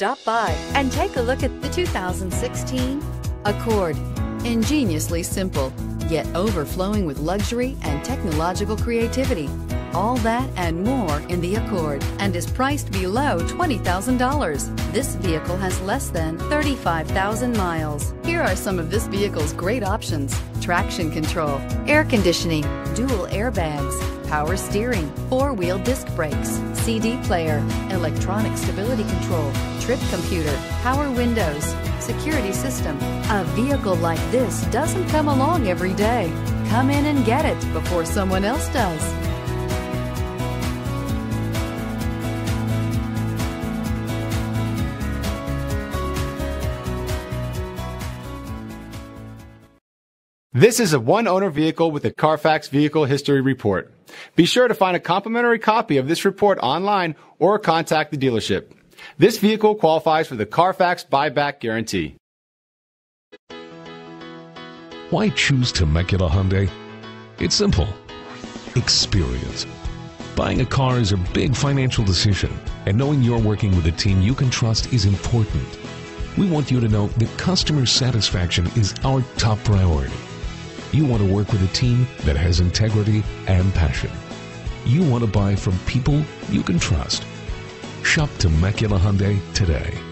Stop by and take a look at the 2016 Accord. Ingeniously simple, yet overflowing with luxury and technological creativity. All that and more in the Accord and is priced below $20,000. This vehicle has less than 35,000 miles. Here are some of this vehicle's great options. Traction control, air conditioning, dual airbags, power steering, four-wheel disc brakes, CD player, electronic stability control, trip computer, power windows, security system. A vehicle like this doesn't come along every day. Come in and get it before someone else does. This is a one owner vehicle with a Carfax Vehicle History Report. Be sure to find a complimentary copy of this report online or contact the dealership. This vehicle qualifies for the Carfax buyback guarantee. Why choose Temecula Hyundai? It's simple. Experience. Buying a car is a big financial decision, and knowing you're working with a team you can trust is important. We want you to know that customer satisfaction is our top priority. You want to work with a team that has integrity and passion. You want to buy from people you can trust. Shop Temecula Hyundai today.